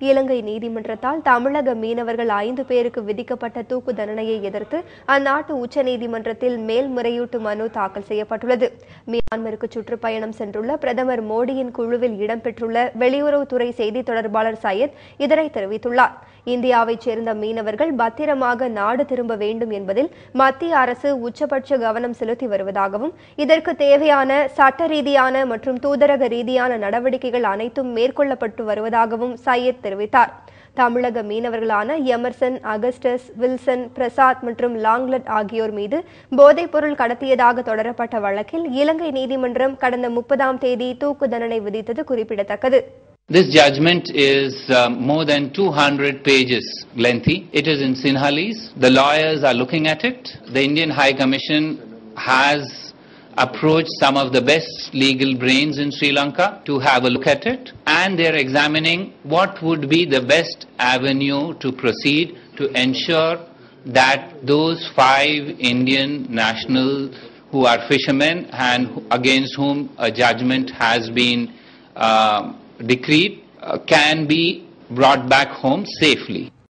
இலங்கை நீதிமன்றத்தால் தமிழக மீனவர்கள் ஐந்து பேருக்கு விதிக்கப்பட்ட தூக்கு தண்டனையை எதிர்த்து அந்நாட்டு உச்சநீதிமன்றத்தில் மேல்முறையீட்டு மனு தாக்கல் செய்யப்பட்டுள்ளது. மியான்மருக்கு சுற்றுப்பயணம் சென்றுள்ள பிரதமர் மோடியின் குழுவில் இடம்பெற்றுள்ள வெளியுறவுத்துறை செய்தி தொடர்பாளர் சையத் இதனை தெரிவித்துள்ளார். இந்தியாவைச் சேர்ந்த மீனவர்கள் பத்திரமாக நாடு திரும்ப வேண்டும் என்பதில் மத்திய அரசு உச்சபட்ச கவனம் செலுத்தி வருவதாகவும் இதற்கு தேவையான சட்ட ரீதியான மற்றும் தூதரக ரீதியான நடவடிக்கைகள் அனைத்தும் மேற்கொள்ளப்பட்டு வருவதாகவும் சையத் தெரிவித்தார் தமிழக மீனவர்களான எமர்சன் அகஸ்டஸ் வில்சன் பிரசாத் மற்றும் லாங்லட் ஆகியோர் மீது போதைப்பொருள் கடத்தியதாக தொடரப்பட்ட வழக்கில் இலங்கை நீதிமன்றம் கடந்த முப்பதாம் தேதி தூக்கு தண்டனை விதித்தது குறிப்பிடத்தக்கது This judgment is uh, more than 200 pages lengthy. It is in Sinhalese. The lawyers are looking at it. The Indian High Commission has approached some of the best legal brains in Sri Lanka to have a look at it and they're examining what would be the best avenue to proceed to ensure that those five Indian nationals who are fishermen and against whom a judgment has been um decreed uh, can be brought back home safely.